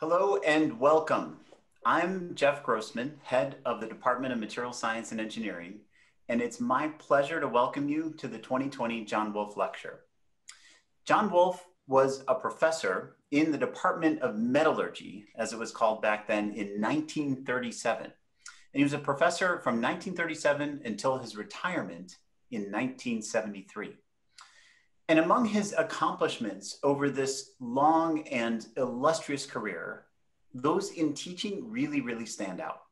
Hello and welcome. I'm Jeff Grossman, head of the Department of Material Science and Engineering, and it's my pleasure to welcome you to the 2020 John Wulff Lecture. John Wulff was a professor in the Department of Metallurgy, as it was called back then, in 1937. And he was a professor from 1937 until his retirement in 1973. And among his accomplishments over this long and illustrious career, those in teaching really, really stand out.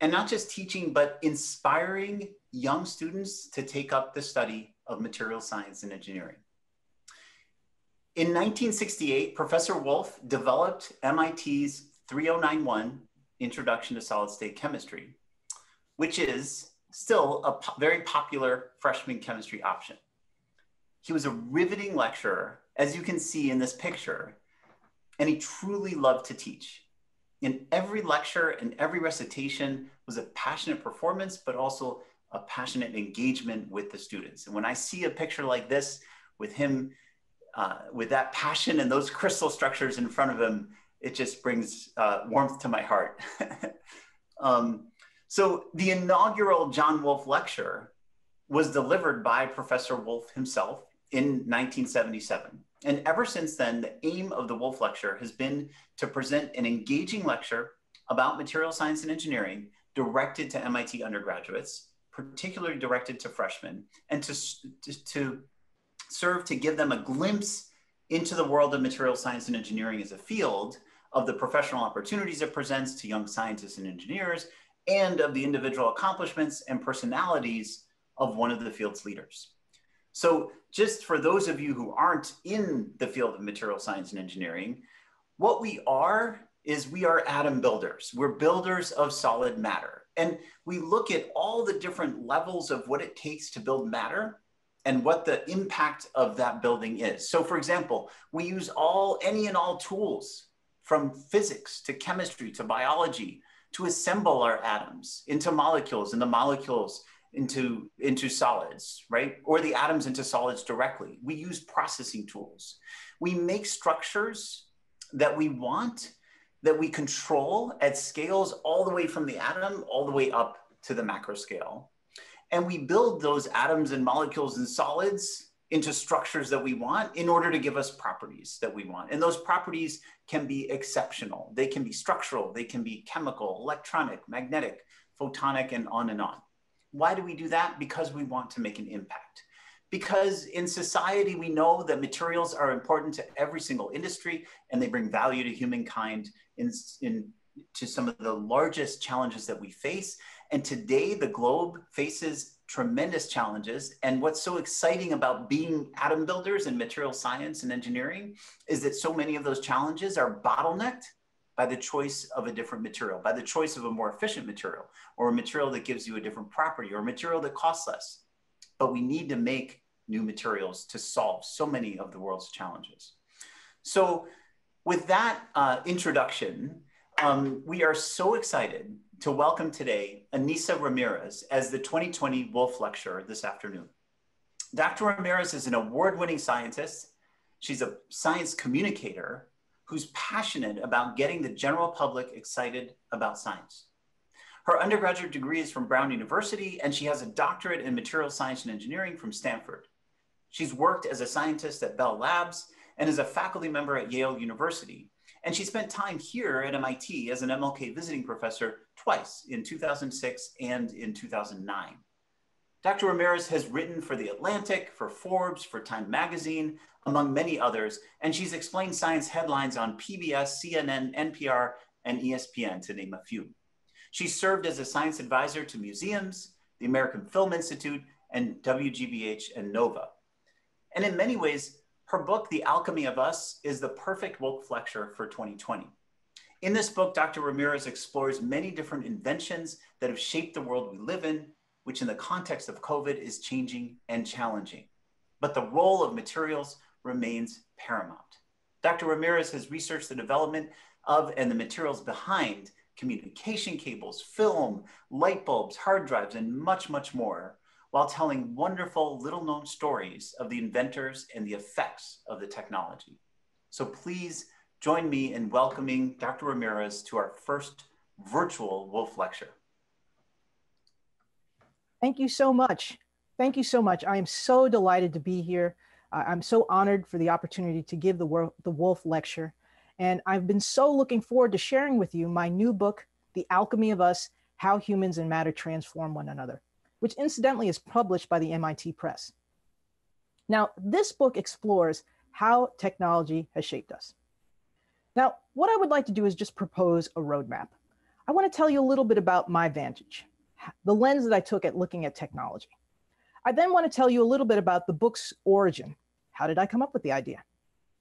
And not just teaching, but inspiring young students to take up the study of material science and engineering. In 1968, Professor Wulff developed MIT's 3091 Introduction to Solid State Chemistry, which is still a po very popular freshman chemistry option. He was a riveting lecturer, as you can see in this picture, and he truly loved to teach. In every lecture and every recitation was a passionate performance, but also a passionate engagement with the students. And when I see a picture like this with him, uh, with that passion and those crystal structures in front of him, it just brings uh, warmth to my heart. um, so the inaugural John Wulff lecture was delivered by Professor Wulff himself in 1977. And ever since then, the aim of the Wulff Lecture has been to present an engaging lecture about material science and engineering directed to MIT undergraduates, particularly directed to freshmen, and to, to, to serve to give them a glimpse into the world of material science and engineering as a field, of the professional opportunities it presents to young scientists and engineers, and of the individual accomplishments and personalities of one of the field's leaders. So just for those of you who aren't in the field of material science and engineering, what we are is we are atom builders. We're builders of solid matter. And we look at all the different levels of what it takes to build matter and what the impact of that building is. So for example, we use all any and all tools from physics to chemistry to biology to assemble our atoms into molecules and the molecules into, into solids, right? Or the atoms into solids directly. We use processing tools. We make structures that we want, that we control at scales all the way from the atom all the way up to the macro scale. And we build those atoms and molecules and solids into structures that we want in order to give us properties that we want. And those properties can be exceptional. They can be structural, they can be chemical, electronic, magnetic, photonic, and on and on. Why do we do that? Because we want to make an impact. Because in society, we know that materials are important to every single industry and they bring value to humankind in, in to some of the largest challenges that we face. And today, the globe faces tremendous challenges. And what's so exciting about being atom builders in material science and engineering is that so many of those challenges are bottlenecked by the choice of a different material, by the choice of a more efficient material, or a material that gives you a different property, or a material that costs less. But we need to make new materials to solve so many of the world's challenges. So with that uh, introduction, um, we are so excited to welcome today Ainissa Ramirez as the 2020 Wulff Lecturer this afternoon. Dr. Ramirez is an award-winning scientist. She's a science communicator who's passionate about getting the general public excited about science. Her undergraduate degree is from Brown University, and she has a doctorate in material science and engineering from Stanford. She's worked as a scientist at Bell Labs and is a faculty member at Yale University. And she spent time here at MIT as an MLK visiting professor twice in 2006 and in 2009. Dr. Ramirez has written for The Atlantic, for Forbes, for Time Magazine, among many others, and she's explained science headlines on PBS, CNN, NPR, and ESPN, to name a few. She served as a science advisor to museums, the American Film Institute, and WGBH and NOVA. And in many ways, her book, The Alchemy of Us, is the perfect Wulff lecture for 2020. In this book, Dr. Ramirez explores many different inventions that have shaped the world we live in, which in the context of COVID is changing and challenging. But the role of materials remains paramount. Dr. Ramirez has researched the development of and the materials behind communication cables, film, light bulbs, hard drives, and much, much more, while telling wonderful little known stories of the inventors and the effects of the technology. So please join me in welcoming Dr. Ramirez to our first virtual Wulff Lecture. Thank you so much. Thank you so much. I am so delighted to be here. I'm so honored for the opportunity to give the, the Wulff Lecture. And I've been so looking forward to sharing with you my new book, The Alchemy of Us, How Humans and Matter Transform One Another, which incidentally is published by the MIT Press. Now, this book explores how technology has shaped us. Now, what I would like to do is just propose a roadmap. I want to tell you a little bit about my vantage, the lens that I took at looking at technology. I then want to tell you a little bit about the book's origin. How did I come up with the idea?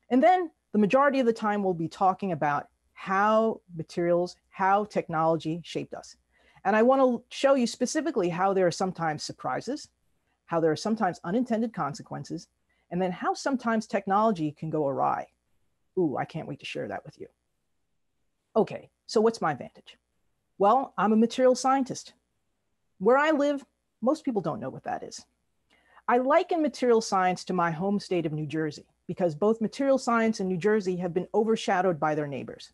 And then the majority of the time we'll be talking about how materials, how technology shaped us. And I want to show you specifically how there are sometimes surprises, how there are sometimes unintended consequences, and then how sometimes technology can go awry. Ooh, I can't wait to share that with you. Okay, so what's my vantage? Well, I'm a material scientist. Where I live, most people don't know what that is. I liken material science to my home state of New Jersey because both material science and New Jersey have been overshadowed by their neighbors.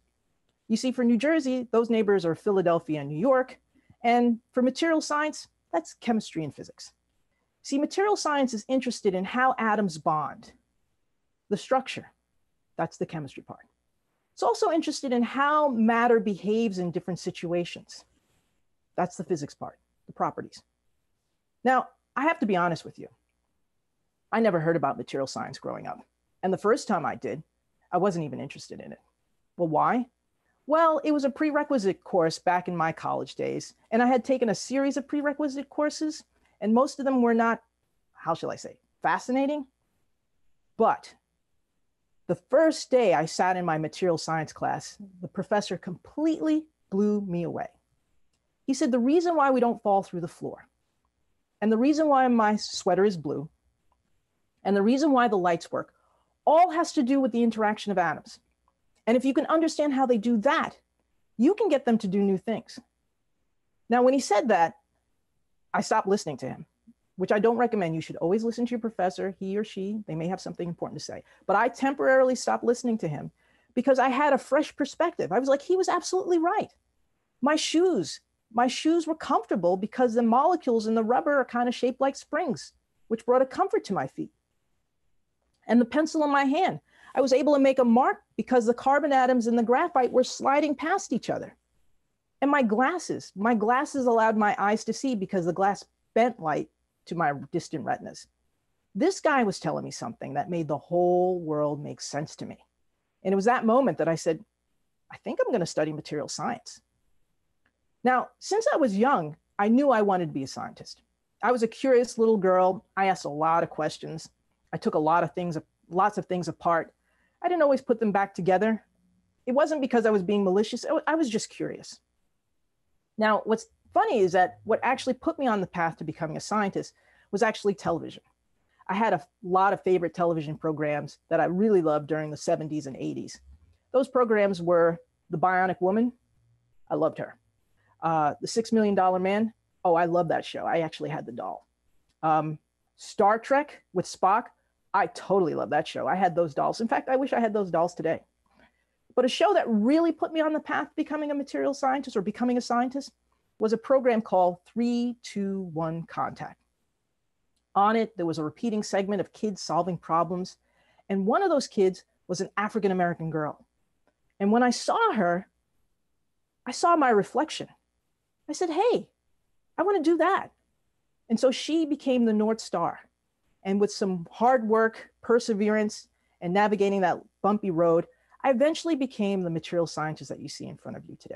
You see, for New Jersey, those neighbors are Philadelphia and New York. And for material science, that's chemistry and physics. See, material science is interested in how atoms bond, the structure, that's the chemistry part. It's also interested in how matter behaves in different situations. That's the physics part, the properties. Now, I have to be honest with you. I never heard about material science growing up. And the first time I did, I wasn't even interested in it. Well, why? Well, it was a prerequisite course back in my college days, and I had taken a series of prerequisite courses and most of them were not, how shall I say, fascinating. But the first day I sat in my material science class, the professor completely blew me away. He said, The reason why we don't fall through the floor, and the reason why my sweater is blue, and the reason why the lights work, all has to do with the interaction of atoms. And if you can understand how they do that, you can get them to do new things. Now, when he said that, I stopped listening to him, which I don't recommend. You should always listen to your professor, he or she, they may have something important to say. But I temporarily stopped listening to him because I had a fresh perspective. I was like, he was absolutely right. My shoes, my shoes were comfortable because the molecules in the rubber are kind of shaped like springs, which brought a comfort to my feet. And the pencil in my hand, I was able to make a mark because the carbon atoms in the graphite were sliding past each other. And my glasses, my glasses allowed my eyes to see because the glass bent light to my distant retinas. This guy was telling me something that made the whole world make sense to me. And it was that moment that I said, I think I'm going to study material science. Now, since I was young, I knew I wanted to be a scientist. I was a curious little girl. I asked a lot of questions. I took a lot of things, lots of things apart. I didn't always put them back together. It wasn't because I was being malicious. I was just curious. Now, what's funny is that what actually put me on the path to becoming a scientist was actually television. I had a lot of favorite television programs that I really loved during the 70s and 80s. Those programs were The Bionic Woman. I loved her. Uh, the Six Million Dollar Man. Oh, I love that show. I actually had the doll. Um, Star Trek with Spock. I totally love that show. I had those dolls. In fact, I wish I had those dolls today. But a show that really put me on the path becoming a material scientist or becoming a scientist was a program called 321 Contact. On it, there was a repeating segment of kids solving problems. And one of those kids was an African American girl. And when I saw her, I saw my reflection. I said, Hey, I want to do that. And so she became the North Star. And with some hard work, perseverance, and navigating that bumpy road, I eventually became the material scientist that you see in front of you today.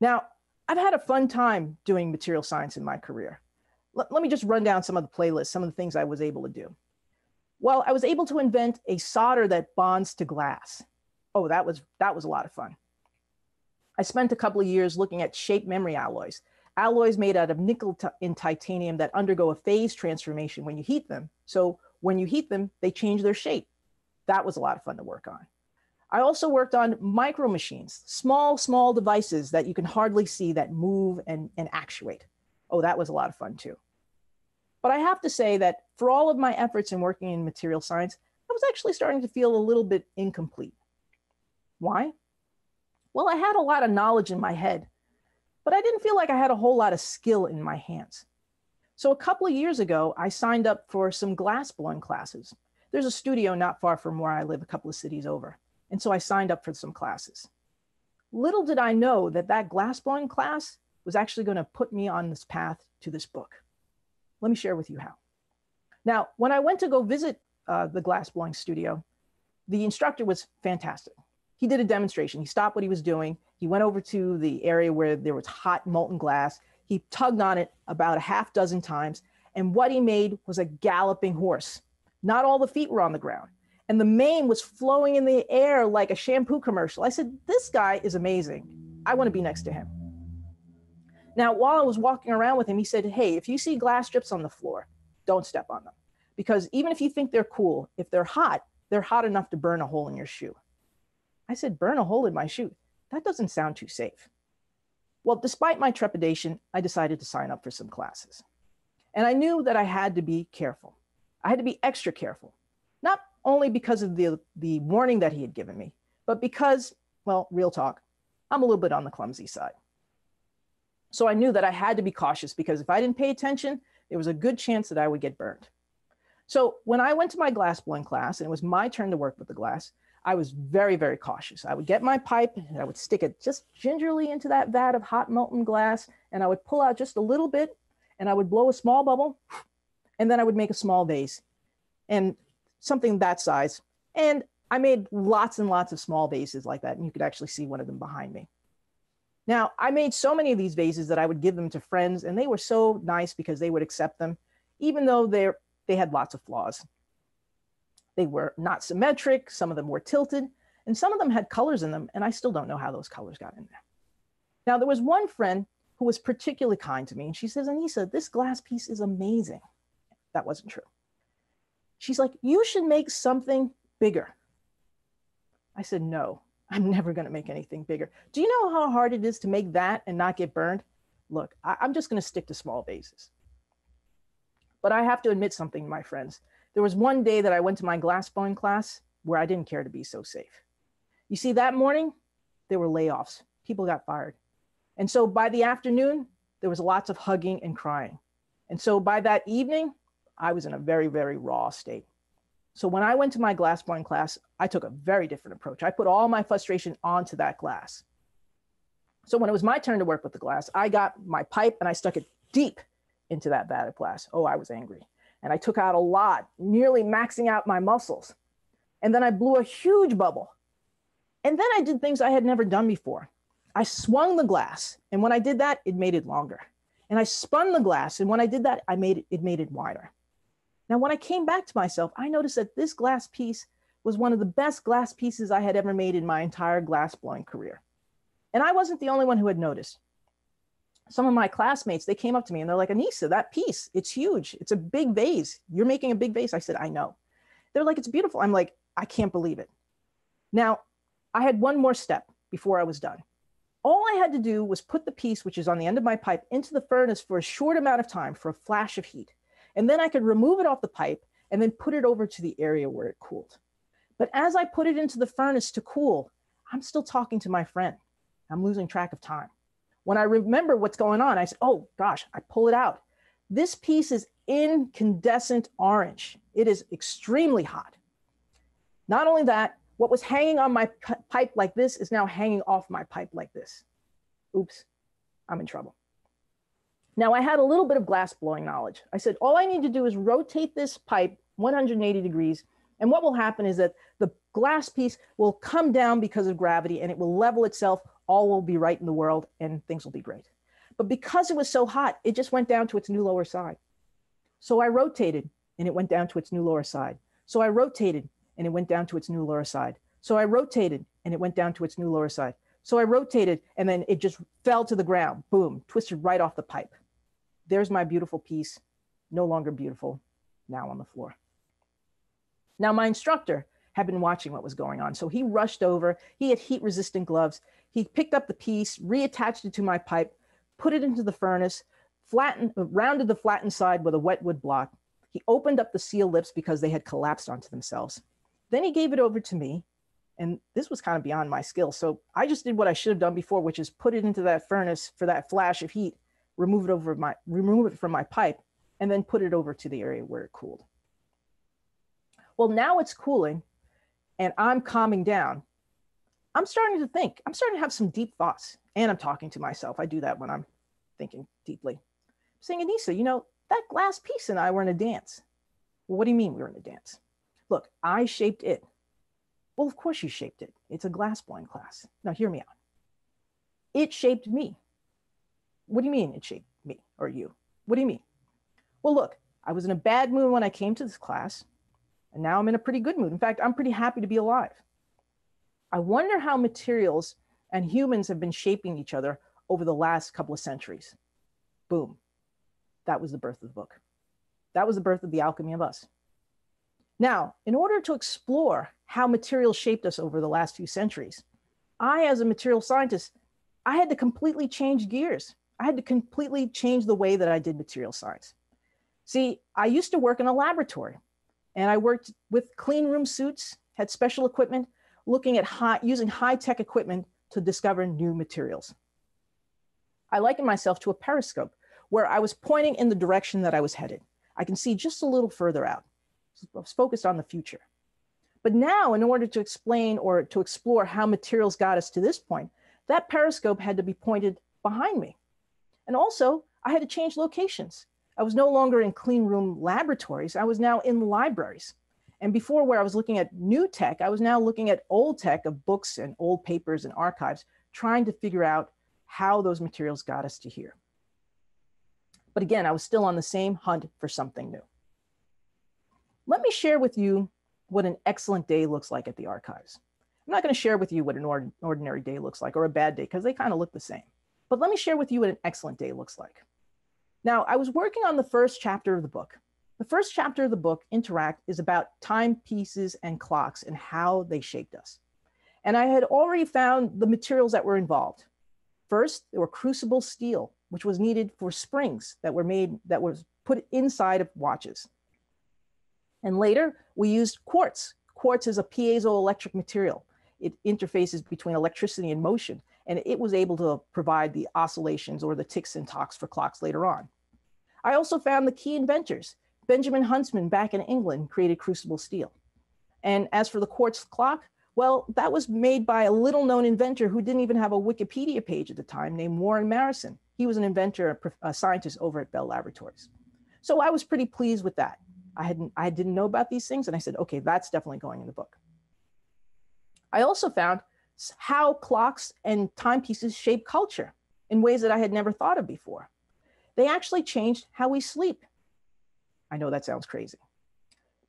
Now, I've had a fun time doing material science in my career. L- let me just run down some of the playlists, some of the things I was able to do. Well, I was able to invent a solder that bonds to glass. Oh, that was that was a lot of fun. I spent a couple of years looking at shape memory alloys, alloys made out of nickel and titanium that undergo a phase transformation when you heat them. So when you heat them, they change their shape. That was a lot of fun to work on. I also worked on micro machines, small, small devices that you can hardly see that move and, and actuate. Oh, that was a lot of fun too. But I have to say that for all of my efforts in working in material science, I was actually starting to feel a little bit incomplete. Why? Well, I had a lot of knowledge in my head, but I didn't feel like I had a whole lot of skill in my hands. So a couple of years ago, I signed up for some glass blowing classes. There's a studio not far from where I live, a couple of cities over. And so I signed up for some classes. Little did I know that that glass blowing class was actually going to put me on this path to this book. Let me share with you how. Now, when I went to go visit uh, the glass blowing studio, the instructor was fantastic he did a demonstration. He stopped what he was doing. He went over to the area where there was hot molten glass. He tugged on it about a half dozen times. And what he made was a galloping horse. Not all the feet were on the ground. And the mane was flowing in the air like a shampoo commercial. I said, This guy is amazing. I want to be next to him. Now, while I was walking around with him, he said, Hey, if you see glass strips on the floor, don't step on them. Because even if you think they're cool, if they're hot, they're hot enough to burn a hole in your shoe. I said, burn a hole in my shoe. That doesn't sound too safe. Well, despite my trepidation, I decided to sign up for some classes. And I knew that I had to be careful. I had to be extra careful, not only because of the, the warning that he had given me, but because, well, real talk, I'm a little bit on the clumsy side. So I knew that I had to be cautious because if I didn't pay attention, there was a good chance that I would get burned. So when I went to my glass blowing class and it was my turn to work with the glass, I was very, very cautious. I would get my pipe and I would stick it just gingerly into that vat of hot molten glass and I would pull out just a little bit and I would blow a small bubble and then I would make a small vase and something that size. And I made lots and lots of small vases like that. And you could actually see one of them behind me. Now, I made so many of these vases that I would give them to friends, and they were so nice because they would accept them, even though they they had lots of flaws. They were not symmetric, some of them were tilted, and some of them had colors in them, and I still don't know how those colors got in there. Now, there was one friend who was particularly kind to me, and she says, Ainissa, this glass piece is amazing. That wasn't true. She's like, You should make something bigger. I said, No, I'm never going to make anything bigger. Do you know how hard it is to make that and not get burned? Look, I- am just going to stick to small vases. But I have to admit something, my friends. There was one day that I went to my glass blowing class where I didn't care to be so safe. You see, that morning, there were layoffs. People got fired. And so by the afternoon, there was lots of hugging and crying. And so by that evening, I was in a very, very raw state. So when I went to my glass blowing class, I took a very different approach. I put all my frustration onto that glass. So when it was my turn to work with the glass, I got my pipe and I stuck it deep into that vat of glass. Oh, I was angry and I took out a lot, nearly maxing out my muscles. And then I blew a huge bubble. And then I did things I had never done before. I swung the glass, and when I did that, it made it longer. And I spun the glass, and when I did that, I made it, it made it wider. Now, when I came back to myself, I noticed that this glass piece was one of the best glass pieces I had ever made in my entire glass blowing career. And I wasn't the only one who had noticed some of my classmates, they came up to me and they're like, Ainissa, that piece, it's huge. It's a big vase. You're making a big vase. I said, I know. They're like, it's beautiful. I'm like, I can't believe it. Now, I had one more step before I was done. All I had to do was put the piece, which is on the end of my pipe, into the furnace for a short amount of time for a flash of heat. And then I could remove it off the pipe and then put it over to the area where it cooled. But as I put it into the furnace to cool, I'm still talking to my friend. I'm losing track of time. When I remember what's going on, I say, oh gosh, I pull it out. This piece is incandescent orange. It is extremely hot. Not only that, what was hanging on my pipe like this is now hanging off my pipe like this. Oops, I'm in trouble. Now I had a little bit of glass blowing knowledge. I said, all I need to do is rotate this pipe 180 degrees. And what will happen is that the glass piece will come down because of gravity and it will level itself all will be right in the world and things will be great. But because it was so hot, it just went down to its new lower side. So I rotated and it went down to its new lower side. So I rotated and it went down to its new lower side. So I rotated and it went down to its new lower side. So I rotated and then it just fell to the ground, boom, twisted right off the pipe. There's my beautiful piece, no longer beautiful, now on the floor. Now, my instructor had been watching what was going on. So he rushed over. He had heat resistant gloves. He picked up the piece, reattached it to my pipe, put it into the furnace, flattened, uh, rounded the flattened side with a wet wood block. He opened up the seal lips because they had collapsed onto themselves. Then he gave it over to me, And this was kind of beyond my skill. So I just did what I should have done before, which is put it into that furnace for that flash of heat, remove it over my remove it from my pipe, and then put it over to the area where it cooled. Well, now it's cooling and I'm calming down. I'm starting to think, I'm starting to have some deep thoughts. And I'm talking to myself. I do that when I'm thinking deeply. I'm saying, Ainissa, you know, that glass piece and I were in a dance. Well, what do you mean we were in a dance? Look, I shaped it. Well, of course you shaped it. It's a glass blowing class. Now, hear me out. It shaped me. What do you mean it shaped me or you? What do you mean? Well, look, I was in a bad mood when I came to this class, and now I'm in a pretty good mood. In fact, I'm pretty happy to be alive. I wonder how materials and humans have been shaping each other over the last couple of centuries. Boom. That was the birth of the book. That was the birth of the alchemy of us. Now, in order to explore how materials shaped us over the last few centuries, I, as a material scientist, I had to completely change gears. I had to completely change the way that I did material science. See, I used to work in a laboratory and I worked with clean room suits, had special equipment, looking at high, using high tech equipment to discover new materials. I liken myself to a periscope where I was pointing in the direction that I was headed. I can see just a little further out. I was focused on the future. But now, in order to explain or to explore how materials got us to this point, that periscope had to be pointed behind me. And also, I had to change locations. I was no longer in clean room laboratories, I was now in libraries. And before, where I was looking at new tech, I was now looking at old tech of books and old papers and archives, trying to figure out how those materials got us to here. But again, I was still on the same hunt for something new. Let me share with you what an excellent day looks like at the archives. I'm not going to share with you what an ord ordinary day looks like or a bad day because they kind of look the same. But let me share with you what an excellent day looks like. Now, I was working on the first chapter of the book. The first chapter of the book, Interact, is about timepieces and clocks and how they shaped us. And I had already found the materials that were involved. First, there were crucible steel, which was needed for springs that were made, that was put inside of watches. And later, we used quartz. Quartz is a piezoelectric material. It interfaces between electricity and motion, and it was able to provide the oscillations or the ticks and tocks for clocks later on. I also found the key inventors. Benjamin Huntsman back in England created crucible steel. And as for the quartz clock, well, that was made by a little known inventor who didn't even have a Wikipedia page at the time named Warren Marrison. He was an inventor, a, scientist over at Bell Laboratories. So I was pretty pleased with that. I hadn't, I didn't know about these things. And I said, okay, that's definitely going in the book. I also found how clocks and timepieces shape culture in ways that I had never thought of before. They actually changed how we sleep. I know that sounds crazy.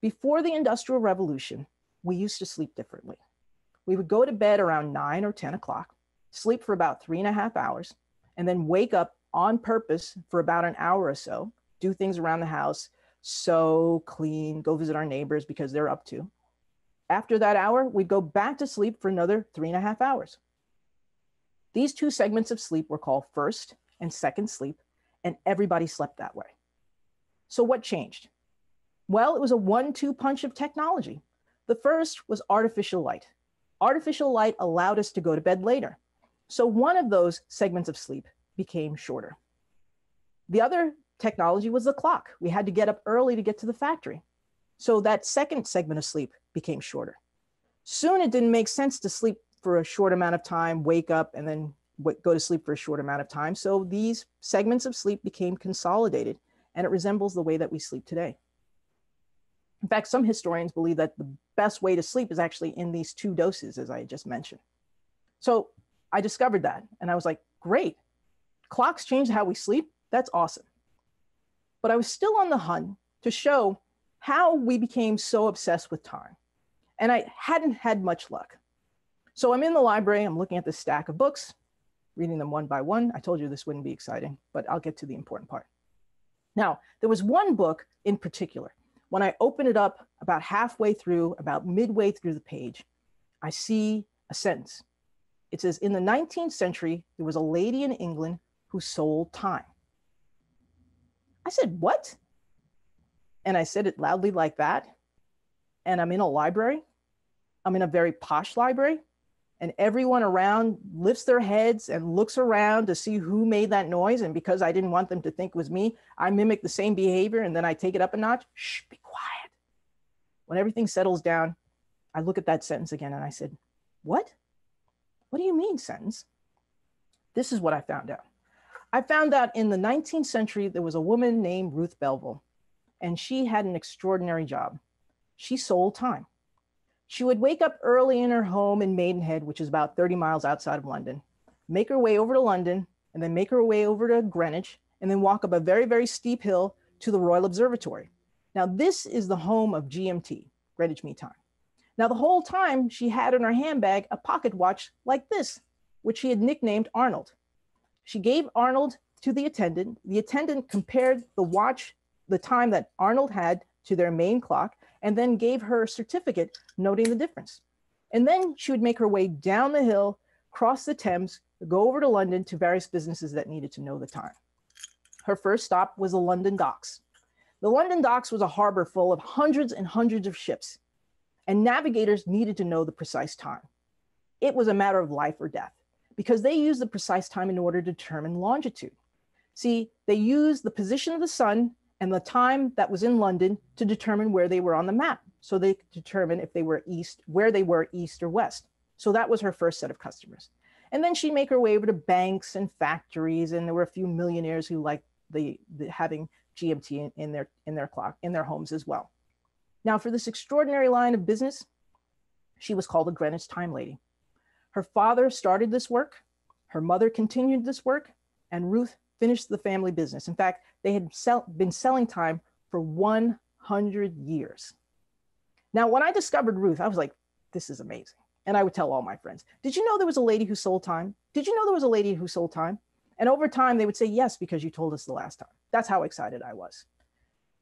Before the Industrial Revolution, we used to sleep differently. We would go to bed around nine or 10 o'clock, sleep for about three and a half hours, and then wake up on purpose for about an hour or so, do things around the house, sew, clean, go visit our neighbors because they're up to. After that hour, we'd go back to sleep for another three and a half hours. These two segments of sleep were called first and second sleep, and everybody slept that way. So, what changed? Well, it was a one two punch of technology. The first was artificial light. Artificial light allowed us to go to bed later. So, one of those segments of sleep became shorter. The other technology was the clock. We had to get up early to get to the factory. So, that second segment of sleep became shorter. Soon it didn't make sense to sleep for a short amount of time, wake up, and then go to sleep for a short amount of time. So these segments of sleep became consolidated and it resembles the way that we sleep today. In fact, some historians believe that the best way to sleep is actually in these two doses, as I just mentioned. So I discovered that and I was like, great, clocks change how we sleep. That's awesome. But I was still on the hunt to show how we became so obsessed with time. And I hadn't had much luck. So I'm in the library, I'm looking at this stack of books, reading them one by one. I told you this wouldn't be exciting, but I'll get to the important part. Now, there was one book in particular. When I open it up about halfway through, about midway through the page, I see a sentence. It says, In the 19th century, there was a lady in England who sold time. I said, What? And I said it loudly like that. And I'm in a library. I'm in a very posh library, and everyone around lifts their heads and looks around to see who made that noise. And because I didn't want them to think it was me, I mimic the same behavior and then I take it up a notch. Shh, be quiet. When everything settles down, I look at that sentence again and I said, What? What do you mean, sentence? This is what I found out. I found out in the 19th century, there was a woman named Ruth Belville, and she had an extraordinary job. She sold time. She would wake up early in her home in Maidenhead, which is about 30 miles outside of London, make her way over to London, and then make her way over to Greenwich, and then walk up a very, very steep hill to the Royal Observatory. Now, this is the home of GMT, Greenwich Mean Time. Now, the whole time she had in her handbag a pocket watch like this, which she had nicknamed Arnold. She gave Arnold to the attendant. The attendant compared the watch, the time that Arnold had to their main clock, and then gave her a certificate noting the difference. And then she would make her way down the hill, cross the Thames, go over to London to various businesses that needed to know the time. Her first stop was the London docks. The London docks was a harbor full of hundreds and hundreds of ships, and navigators needed to know the precise time. It was a matter of life or death because they used the precise time in order to determine longitude. See, they used the position of the sun and the time that was in London to determine where they were on the map. So they could determine if they were east, where they were east or west. So that was her first set of customers. And then she'd make her way over to banks and factories, and there were a few millionaires who liked the, the having GMT in, in their in their clock in their homes as well. Now, for this extraordinary line of business, she was called the Greenwich Time Lady. Her father started this work, her mother continued this work, and Ruth finished the family business. In fact, they had sell, been selling time for 100 years. Now, when I discovered Ruth, I was like, this is amazing. And I would tell all my friends, did you know there was a lady who sold time? Did you know there was a lady who sold time? And over time, they would say, yes, because you told us the last time. That's how excited I was.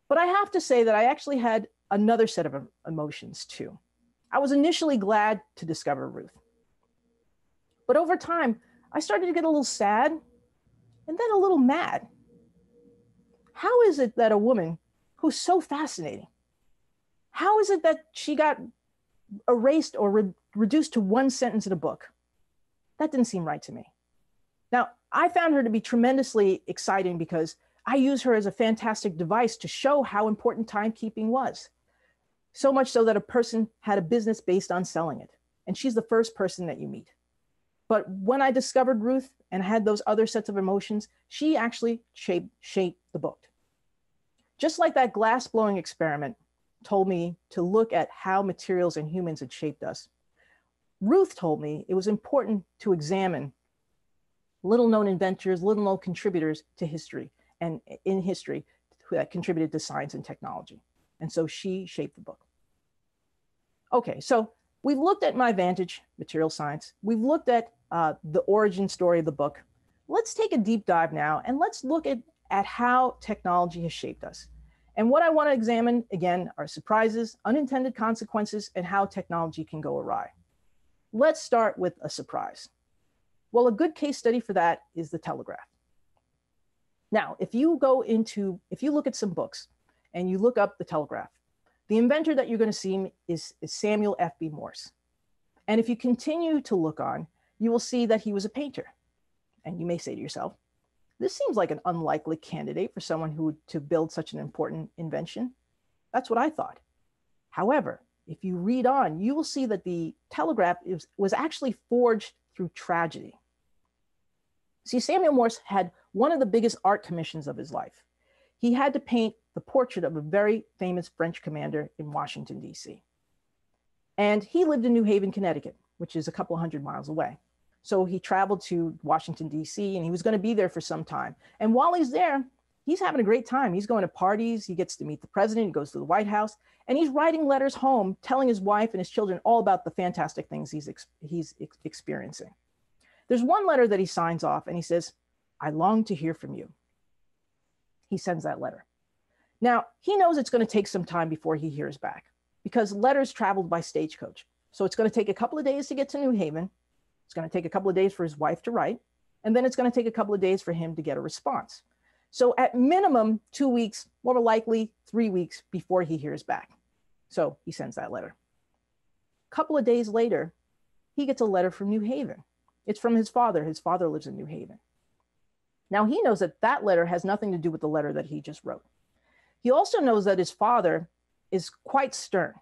But I have to say that I actually had another set of emotions too. I was initially glad to discover Ruth. But over time, I started to get a little sad and then a little mad. How is it that a woman who's so fascinating, how is it that she got erased or re- reduced to one sentence in a book? That didn't seem right to me. Now, I found her to be tremendously exciting because I use her as a fantastic device to show how important timekeeping was. So much so that a person had a business based on selling it. And she's the first person that you meet. But when I discovered Ruth and had those other sets of emotions, she actually shaped, shaped the book. Just like that glass blowing experiment told me to look at how materials and humans had shaped us, Ruth told me it was important to examine little known inventors, little known contributors to history and in history that contributed to science and technology. And so she shaped the book. Okay, so we've looked at my vantage, material science. We've looked at uh, the origin story of the book. Let's take a deep dive now and let's look at, at how technology has shaped us. And what I want to examine again are surprises, unintended consequences, and how technology can go awry. Let's start with a surprise. Well, a good case study for that is the telegraph. Now, if you go into, if you look at some books and you look up the telegraph, the inventor that you're going to see is, is Samuel F.B. Morse. And if you continue to look on, you will see that he was a painter. And you may say to yourself, this seems like an unlikely candidate for someone who to build such an important invention. That's what I thought. However, if you read on, you will see that the telegraph is, was actually forged through tragedy. See, Samuel Morse had one of the biggest art commissions of his life. He had to paint the portrait of a very famous French commander in Washington, D.C. And he lived in New Haven, Connecticut, which is a couple hundred miles away. So he traveled to Washington, D.C., and he was going to be there for some time. And while he's there, he's having a great time. He's going to parties, he gets to meet the president, he goes to the White House, and he's writing letters home telling his wife and his children all about the fantastic things he's, ex- he's ex- experiencing. There's one letter that he signs off, and he says, I long to hear from you. He sends that letter. Now, he knows it's going to take some time before he hears back because letters traveled by stagecoach. So it's going to take a couple of days to get to New Haven. It's going to take a couple of days for his wife to write, and then it's going to take a couple of days for him to get a response. So at minimum, two weeks, more likely three weeks before he hears back. So he sends that letter. A couple of days later, he gets a letter from New Haven. It's from his father. His father lives in New Haven. Now he knows that that letter has nothing to do with the letter that he just wrote. He also knows that his father is quite stern.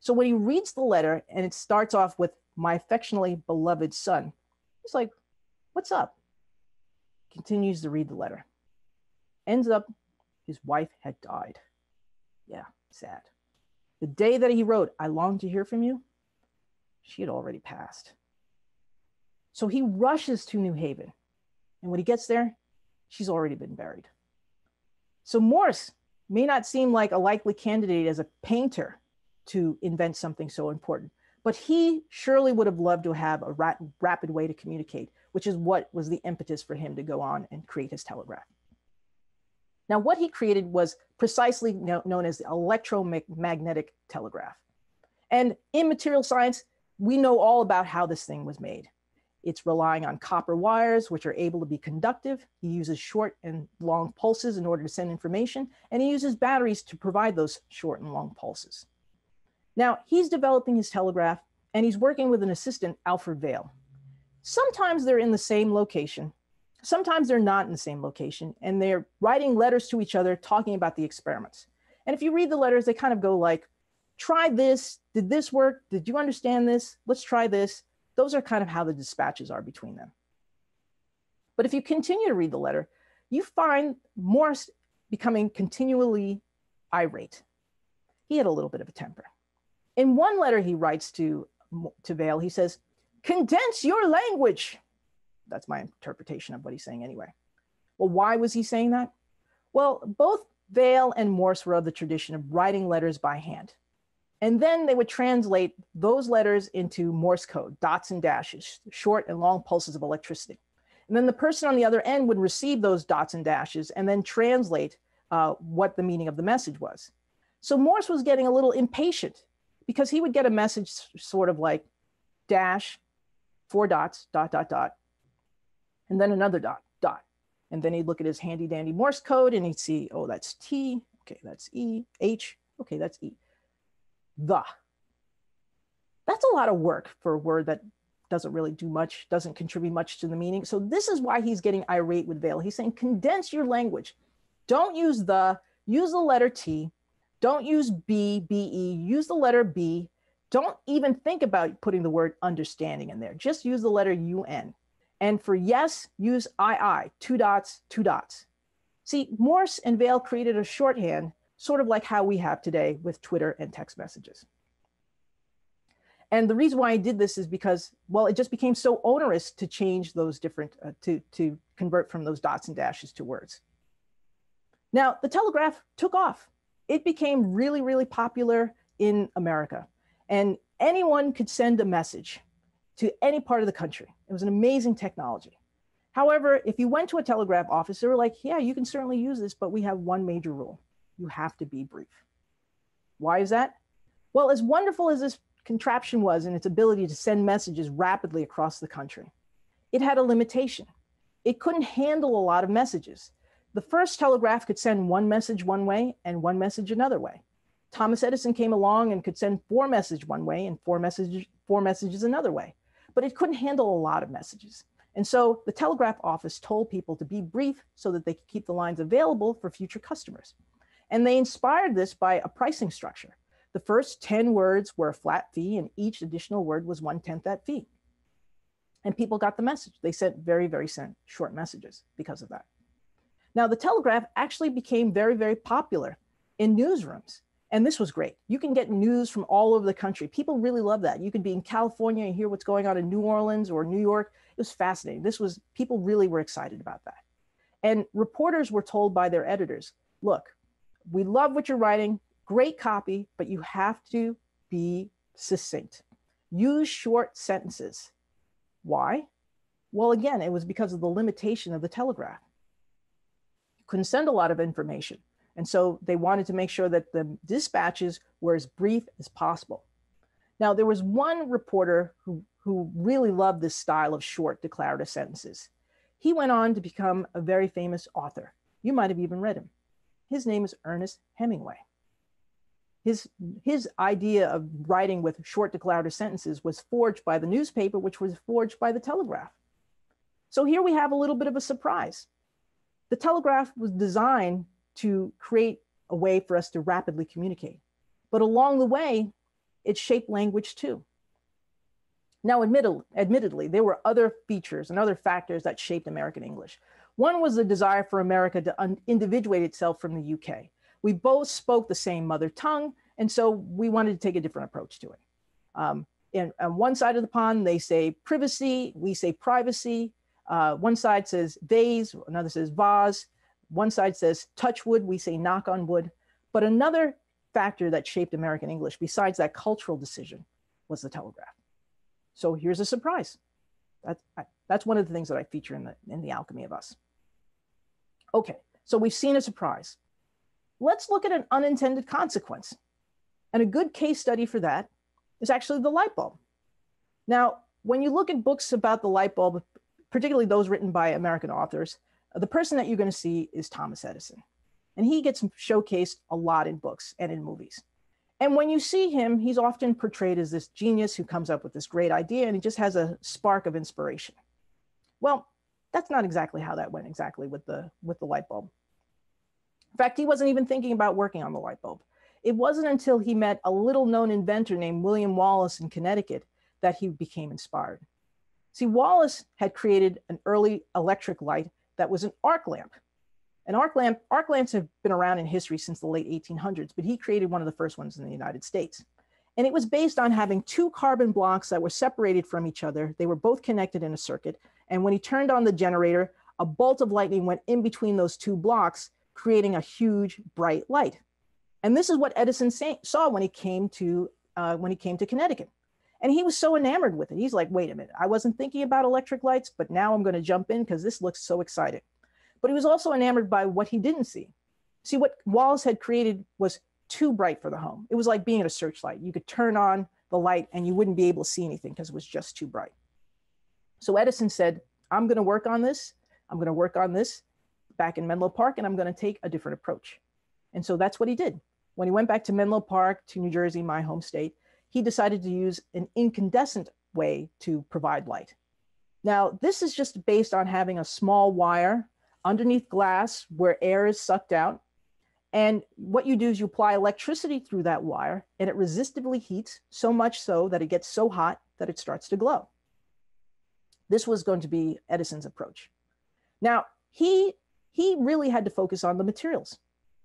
So when he reads the letter and it starts off with, My affectionately beloved son, he's like, What's up? Continues to read the letter. Ends up, his wife had died. Yeah, sad. The day that he wrote, I long to hear from you, she had already passed. So he rushes to New Haven. And when he gets there, she's already been buried. So Morse may not seem like a likely candidate as a painter to invent something so important, but he surely would have loved to have a ra- rapid way to communicate, which is what was the impetus for him to go on and create his telegraph. Now, what he created was precisely no- known as the electromagnetic telegraph. And in material science, we know all about how this thing was made. It's relying on copper wires, which are able to be conductive. He uses short and long pulses in order to send information, and he uses batteries to provide those short and long pulses. Now, he's developing his telegraph, and he's working with an assistant, Alfred Vail. Sometimes they're in the same location, sometimes they're not in the same location, and they're writing letters to each other talking about the experiments. And if you read the letters, they kind of go like, try this. Did this work? Did you understand this? Let's try this. Those are kind of how the dispatches are between them. But if you continue to read the letter, you find Morse becoming continually irate. He had a little bit of a temper. In one letter he writes to, to Vail, he says, condense your language. That's my interpretation of what he's saying anyway. Well, why was he saying that? Well, both Vail and Morse were of the tradition of writing letters by hand. And then they would translate those letters into Morse code, dots and dashes, short and long pulses of electricity. And then the person on the other end would receive those dots and dashes and then translate uh, what the meaning of the message was. So Morse was getting a little impatient because he would get a message sort of like dash, four dots, dot, dot, dot, and then another dot, dot. And then he'd look at his handy dandy Morse code and he'd see, oh, that's T, okay, that's E, H, okay, that's E the. That's a lot of work for a word that doesn't really do much, doesn't contribute much to the meaning. So this is why he's getting irate with Vail. He's saying condense your language. Don't use the, use the letter T. Don't use B, B-E, use the letter B. Don't even think about putting the word understanding in there. Just use the letter UN. And for yes, use II, two dots, two dots. See, Morse and Vail created a shorthand sort of like how we have today with Twitter and text messages. And the reason why I did this is because, well, it just became so onerous to change those different, uh, to, to convert from those dots and dashes to words. Now, the telegraph took off. It became really, really popular in America. And anyone could send a message to any part of the country. It was an amazing technology. However, if you went to a telegraph office, they were like, yeah, you can certainly use this, but we have one major rule you have to be brief. Why is that? Well, as wonderful as this contraption was in its ability to send messages rapidly across the country, it had a limitation. It couldn't handle a lot of messages. The first telegraph could send one message one way and one message another way. Thomas Edison came along and could send four messages one way and four messages four messages another way, but it couldn't handle a lot of messages. And so the telegraph office told people to be brief so that they could keep the lines available for future customers. And they inspired this by a pricing structure. The first 10 words were a flat fee, and each additional word was one tenth that fee. And people got the message. They sent very, very short messages because of that. Now, the telegraph actually became very, very popular in newsrooms. And this was great. You can get news from all over the country. People really love that. You could be in California and hear what's going on in New Orleans or New York. It was fascinating. This was, people really were excited about that. And reporters were told by their editors look, we love what you're writing, great copy, but you have to be succinct. Use short sentences. Why? Well, again, it was because of the limitation of the telegraph. Couldn't send a lot of information. And so they wanted to make sure that the dispatches were as brief as possible. Now, there was one reporter who, who really loved this style of short declarative sentences. He went on to become a very famous author. You might have even read him. His name is Ernest Hemingway. his his idea of writing with short declarative sentences was forged by the newspaper which was forged by the telegraph so here we have a little bit of a surprise the telegraph was designed to create a way for us to rapidly communicate but along the way it shaped language too now admittedly there were other features and other factors that shaped american english one was the desire for america to individuate itself from the uk we both spoke the same mother tongue, and so we wanted to take a different approach to it. Um, and on one side of the pond, they say privacy, we say privacy. Uh, one side says vase, another says vase. One side says touch wood, we say knock on wood. But another factor that shaped American English, besides that cultural decision, was the telegraph. So here's a surprise. That's, that's one of the things that I feature in the, in the Alchemy of Us. Okay, so we've seen a surprise let's look at an unintended consequence. And a good case study for that is actually the light bulb. Now, when you look at books about the light bulb, particularly those written by American authors, uh, the person that you're going to see is Thomas Edison. And he gets showcased a lot in books and in movies. And when you see him, he's often portrayed as this genius who comes up with this great idea and he just has a spark of inspiration. Well, that's not exactly how that went exactly with the with the light bulb. In fact, he wasn't even thinking about working on the light bulb. It wasn't until he met a little known inventor named William Wallace in Connecticut that he became inspired. See, Wallace had created an early electric light that was an arc lamp. An arc lamp, arc lamps have been around in history since the late 1800s, but he created one of the first ones in the United States. And it was based on having two carbon blocks that were separated from each other. They were both connected in a circuit. And when he turned on the generator, a bolt of lightning went in between those two blocks creating a huge bright light. And this is what Edison saw when he came to uh, when he came to Connecticut. And he was so enamored with it. He's like, wait a minute, I wasn't thinking about electric lights, but now I'm going to jump in because this looks so exciting. But he was also enamored by what he didn't see. See, what Wallace had created was too bright for the home. It was like being at a searchlight. You could turn on the light and you wouldn't be able to see anything because it was just too bright. So Edison said, I'm going to work on this. I'm going to work on this back in Menlo Park and I'm going to take a different approach. And so that's what he did. When he went back to Menlo Park, to New Jersey, my home state, he decided to use an incandescent way to provide light. Now, this is just based on having a small wire underneath glass where air is sucked out. And what you do is you apply electricity through that wire and it resistively heats so much so that it gets so hot that it starts to glow. This was going to be Edison's approach. Now, he he really had to focus on the materials.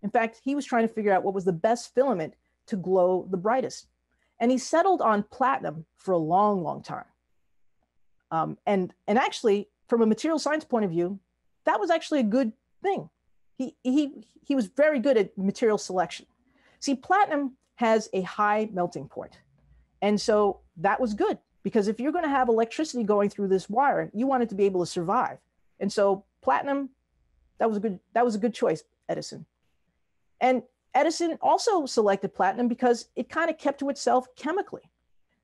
In fact, he was trying to figure out what was the best filament to glow the brightest. And he settled on platinum for a long, long time. Um, and, and actually, from a material science point of view, that was actually a good thing. He, he, he was very good at material selection. See, platinum has a high melting point. And so that was good because if you're going to have electricity going through this wire, you want it to be able to survive. And so platinum that was a good that was a good choice, Edison. And Edison also selected platinum because it kind of kept to itself chemically.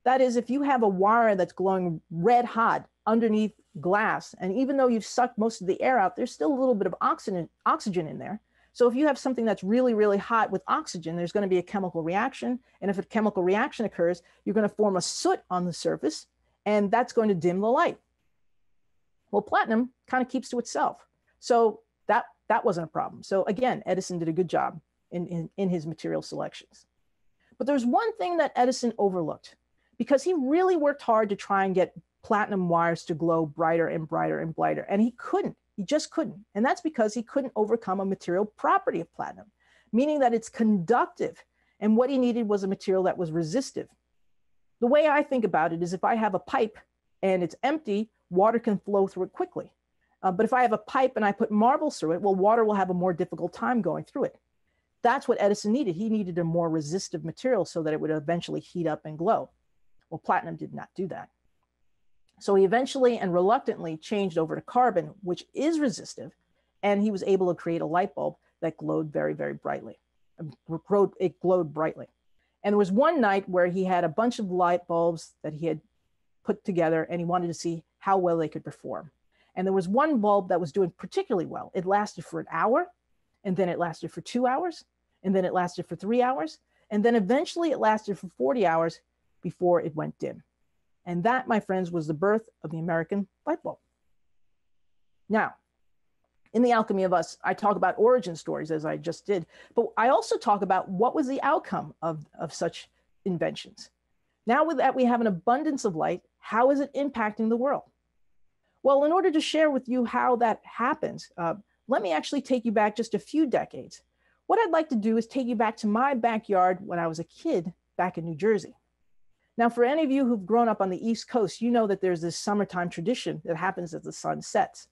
That is, if you have a wire that's glowing red hot underneath glass, and even though you've sucked most of the air out, there's still a little bit of oxygen, oxygen in there. So if you have something that's really, really hot with oxygen, there's going to be a chemical reaction. And if a chemical reaction occurs, you're going to form a soot on the surface, and that's going to dim the light. Well, platinum kind of keeps to itself. So that that wasn't a problem. So again, Edison did a good job in, in, in his material selections. But there's one thing that Edison overlooked because he really worked hard to try and get platinum wires to glow brighter and brighter and brighter. And he couldn't, he just couldn't. And that's because he couldn't overcome a material property of platinum, meaning that it's conductive. And what he needed was a material that was resistive. The way I think about it is if I have a pipe and it's empty, water can flow through it quickly. Uh, but if I have a pipe and I put marble through it, well, water will have a more difficult time going through it. That's what Edison needed. He needed a more resistive material so that it would eventually heat up and glow. Well, platinum did not do that. So he eventually and reluctantly changed over to carbon, which is resistive, and he was able to create a light bulb that glowed very, very brightly. Um, it glowed brightly. And there was one night where he had a bunch of light bulbs that he had put together and he wanted to see how well they could perform. And there was one bulb that was doing particularly well. It lasted for an hour, and then it lasted for two hours, and then it lasted for three hours. And then eventually it lasted for 40 hours before it went dim. And that, my friends, was the birth of the American light bulb. Now, in The Alchemy of Us, I talk about origin stories as I just did, but I also talk about what was the outcome of, of such inventions. Now, with that, we have an abundance of light. How is it impacting the world? Well, in order to share with you how that happens, uh, let me actually take you back just a few decades. What I'd like to do is take you back to my backyard when I was a kid back in New Jersey. Now, for any of you who've grown up on the East Coast, you know that there's this summertime tradition that happens as the sun sets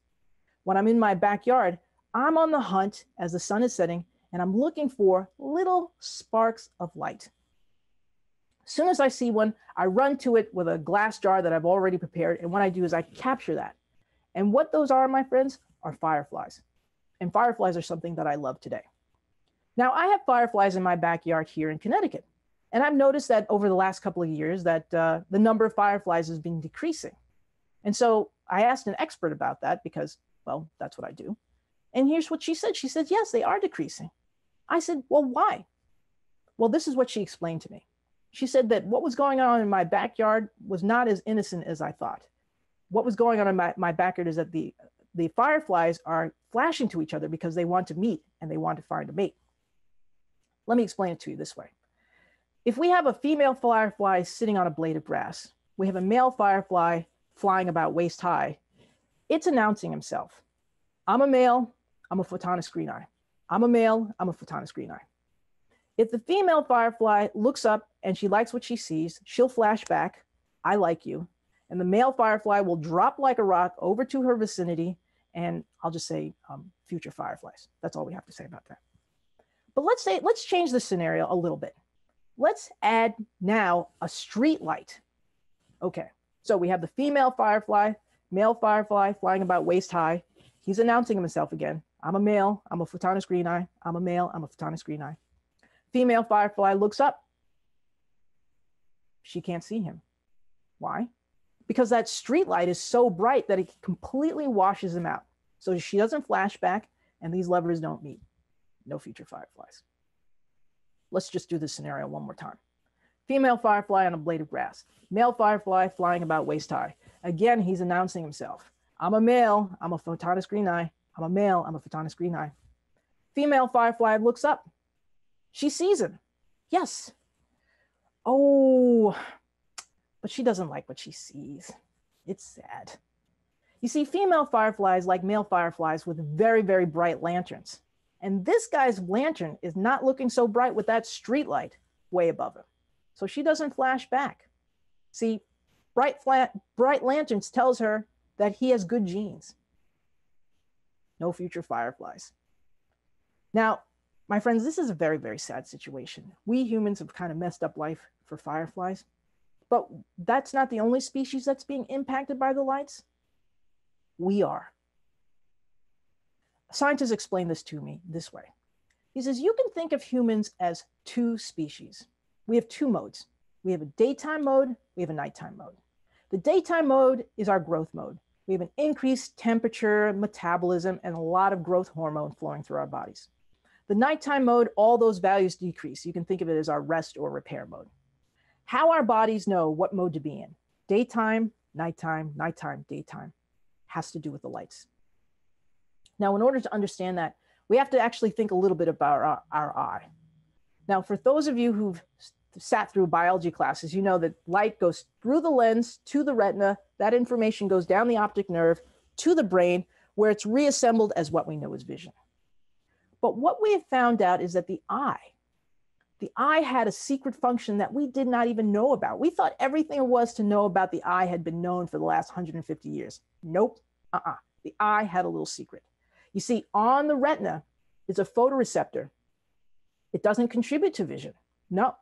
when I'm in my backyard, I'm on the hunt as the sun is setting and I'm looking for little sparks of light. As soon as I see one, I run to it with a glass jar that I've already prepared. And what I do is I capture that. And what those are, my friends, are fireflies. And fireflies are something that I love today. Now, I have fireflies in my backyard here in Connecticut. And I've noticed that over the last couple of years that uh, the number of fireflies has been decreasing. And so I asked an expert about that because well, that's what I do. And here's what she said. She said, yes, they are decreasing. I said, well, why? Well, this is what she explained to me. She said that what was going on in my backyard was not as innocent as I thought. What was going on in my, my backyard is that the, the fireflies are flashing to each other because they want to meet and they want to find a mate. Let me explain it to you this way. If we have a female firefly sitting on a blade of grass, we have a male firefly flying about waist high, it's announcing himself. I'm a male, I'm a Photinus green eye. I'm a male, I'm a Photinus green eye. If the female firefly looks up and she likes what she sees, she'll flash back, I like you. And the male firefly will drop like a rock over to her vicinity. And I'll just say um, future fireflies. That's all we have to say about that. But let's say, let's change the scenario a little bit. Let's add now a street light. Okay, so we have the female firefly male firefly flying about waist high. He's announcing himself again. I'm a male. I'm a Photinus green eye. I'm a male. I'm a Photinus green eye. Female firefly looks up. She can't see him. Why? Because that street light is so bright that it completely washes him out. So she doesn't flash back, and these lovers don't meet. No future fireflies. Let's just do this scenario one more time. Female firefly on a blade of grass. Male firefly flying about waist high. Again, he's announcing himself. I'm a male. I'm a Photinus green eye. I'm a male. I'm a Photinus green eye. Female firefly looks up. She sees him. Yes. Oh, but she doesn't like what she sees. It's sad. You see, female fireflies like male fireflies with very, very bright lanterns. And this guy's lantern is not looking so bright with that street light way above him. So she doesn't flash back. See, bright, flat, bright lanterns tells her that he has good genes. No future fireflies. Now, my friends, this is a very, very sad situation. We humans have kind of messed up life for fireflies, but that's not the only species that's being impacted by the lights. We are. Scientists explain this to me this way. He says, you can think of humans as two species. We have two modes. We have a daytime mode, we have a nighttime mode. The daytime mode is our growth mode. We have an increased temperature, metabolism, and a lot of growth hormone flowing through our bodies. The nighttime mode, all those values decrease. You can think of it as our rest or repair mode. How our bodies know what mode to be in daytime, nighttime, nighttime, daytime has to do with the lights. Now, in order to understand that, we have to actually think a little bit about our, our eye. Now, for those of you who've sat through biology classes, you know that light goes through the lens to the retina. That information goes down the optic nerve to the brain, where it's reassembled as what we know as vision. But what we have found out is that the eye, the eye had a secret function that we did not even know about. We thought everything there was to know about the eye had been known for the last 150 years. Nope. Uh-uh. The eye had a little secret. You see, on the retina is a photoreceptor. It doesn't contribute to vision. No,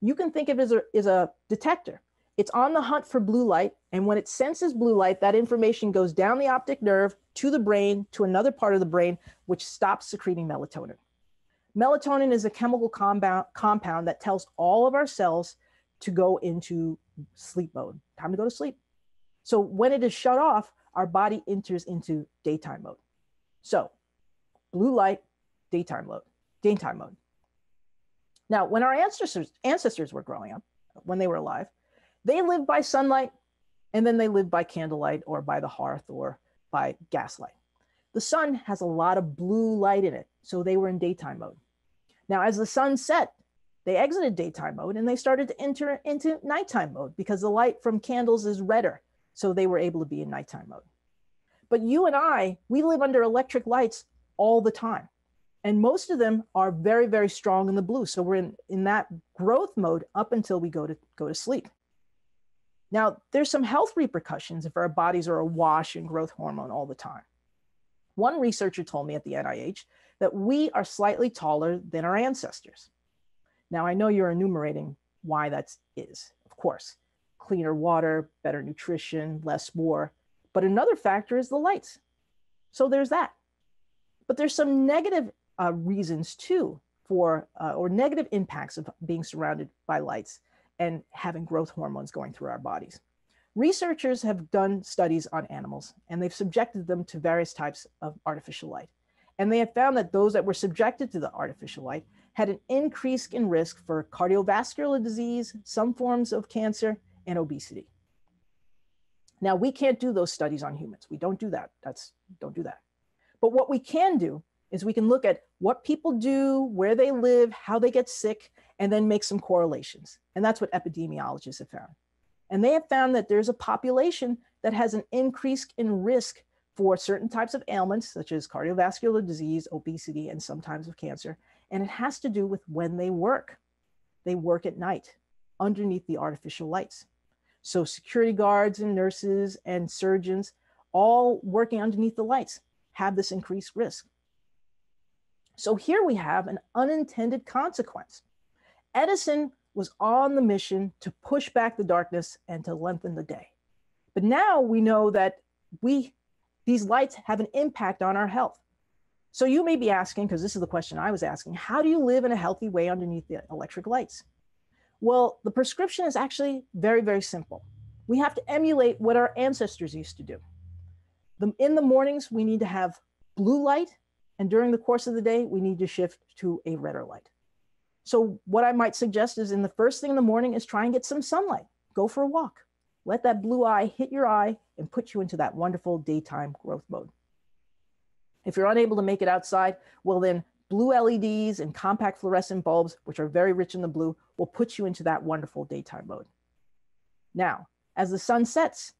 you can think of it as a, as a detector. It's on the hunt for blue light. And when it senses blue light, that information goes down the optic nerve to the brain, to another part of the brain, which stops secreting melatonin. Melatonin is a chemical compound, compound that tells all of our cells to go into sleep mode. Time to go to sleep. So when it is shut off, our body enters into daytime mode. So blue light, daytime mode, daytime mode. Now, when our ancestors, ancestors were growing up, when they were alive, they lived by sunlight and then they lived by candlelight or by the hearth or by gaslight. The sun has a lot of blue light in it, so they were in daytime mode. Now, as the sun set, they exited daytime mode and they started to enter into nighttime mode because the light from candles is redder, so they were able to be in nighttime mode. But you and I, we live under electric lights all the time. And most of them are very, very strong in the blue. So we're in, in that growth mode up until we go to go to sleep. Now, there's some health repercussions if our bodies are awash in growth hormone all the time. One researcher told me at the NIH that we are slightly taller than our ancestors. Now, I know you're enumerating why that is, of course. Cleaner water, better nutrition, less war. But another factor is the lights. So there's that. But there's some negative uh, reasons too for, uh, or negative impacts of being surrounded by lights and having growth hormones going through our bodies. Researchers have done studies on animals and they've subjected them to various types of artificial light. And they have found that those that were subjected to the artificial light had an increase in risk for cardiovascular disease, some forms of cancer, and obesity. Now, we can't do those studies on humans. We don't do that. That's don't do that. But what we can do is we can look at what people do, where they live, how they get sick, and then make some correlations. And that's what epidemiologists have found. And they have found that there's a population that has an increase in risk for certain types of ailments, such as cardiovascular disease, obesity, and sometimes of cancer. And it has to do with when they work. They work at night underneath the artificial lights. So security guards and nurses and surgeons, all working underneath the lights, have this increased risk. So here we have an unintended consequence. Edison was on the mission to push back the darkness and to lengthen the day. But now we know that we these lights have an impact on our health. So you may be asking, because this is the question I was asking, how do you live in a healthy way underneath the electric lights? Well, the prescription is actually very, very simple. We have to emulate what our ancestors used to do. The, in the mornings, we need to have blue light, and during the course of the day, we need to shift to a redder light. So, what I might suggest is in the first thing in the morning is try and get some sunlight. Go for a walk. Let that blue eye hit your eye and put you into that wonderful daytime growth mode. If you're unable to make it outside, well, then blue LEDs and compact fluorescent bulbs, which are very rich in the blue, will put you into that wonderful daytime mode. Now, as the sun sets,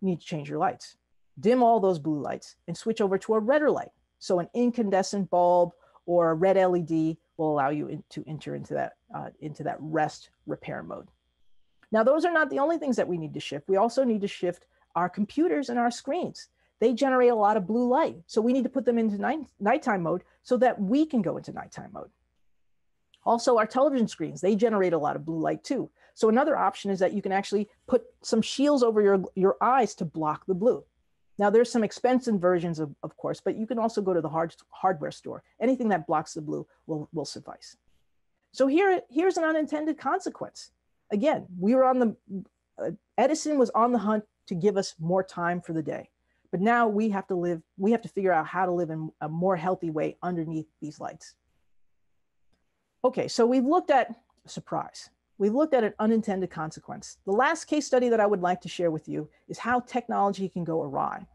you need to change your lights. Dim all those blue lights and switch over to a redder light. So an incandescent bulb or a red LED will allow you in, to enter into that, uh, into that rest repair mode. Now, those are not the only things that we need to shift. We also need to shift our computers and our screens. They generate a lot of blue light. So we need to put them into night, nighttime mode so that we can go into nighttime mode. Also, our television screens, they generate a lot of blue light too. So another option is that you can actually put some shields over your, your eyes to block the blue. Now there's some expensive versions of, of course, but you can also go to the hard, hardware store. Anything that blocks the blue will, will suffice. So here, here's an unintended consequence. Again, we were on the, uh, Edison was on the hunt to give us more time for the day. But now we have to live, we have to figure out how to live in a more healthy way underneath these lights. Okay, so we've looked at surprise. We've looked at an unintended consequence. The last case study that I would like to share with you is how technology can go awry.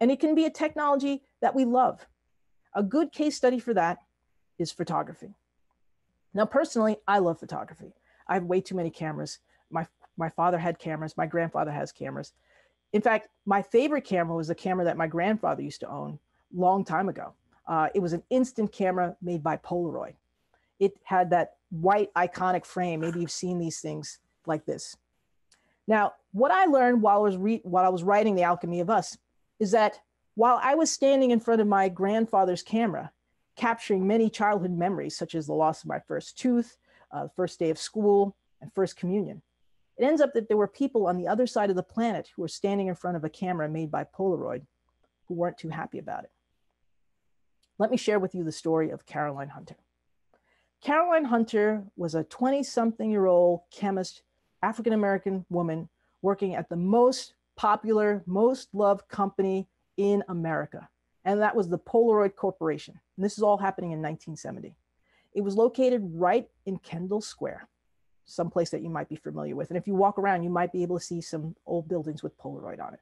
And it can be a technology that we love. A good case study for that is photography. Now, personally, I love photography. I have way too many cameras. My, my father had cameras, my grandfather has cameras. In fact, my favorite camera was the camera that my grandfather used to own long time ago. Uh, it was an instant camera made by Polaroid. It had that white iconic frame. Maybe you've seen these things like this. Now, what I learned while I was while I was writing The Alchemy of Us is that while I was standing in front of my grandfather's camera, capturing many childhood memories, such as the loss of my first tooth, uh, first day of school, and first communion, it ends up that there were people on the other side of the planet who were standing in front of a camera made by Polaroid who weren't too happy about it. Let me share with you the story of Caroline Hunter. Caroline Hunter was a 20 something year old chemist, African American woman working at the most popular, most loved company in America. And that was the Polaroid Corporation. And this is all happening in 1970. It was located right in Kendall Square, someplace that you might be familiar with. And if you walk around, you might be able to see some old buildings with Polaroid on it.